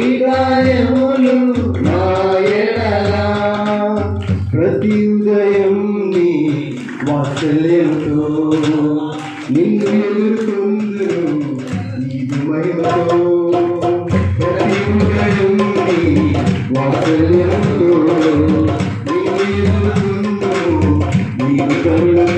కార్యములు నా ఎడలా. ప్రతి ఉదయం నీ వాత్సల్యంతో నిన్ను ఎదుర్కొందును ఇది మహిమతో. ప్రతి ఉదయం నీ వాత్సల్యంతో నిన్ను ఎదుర్కొందును నీకు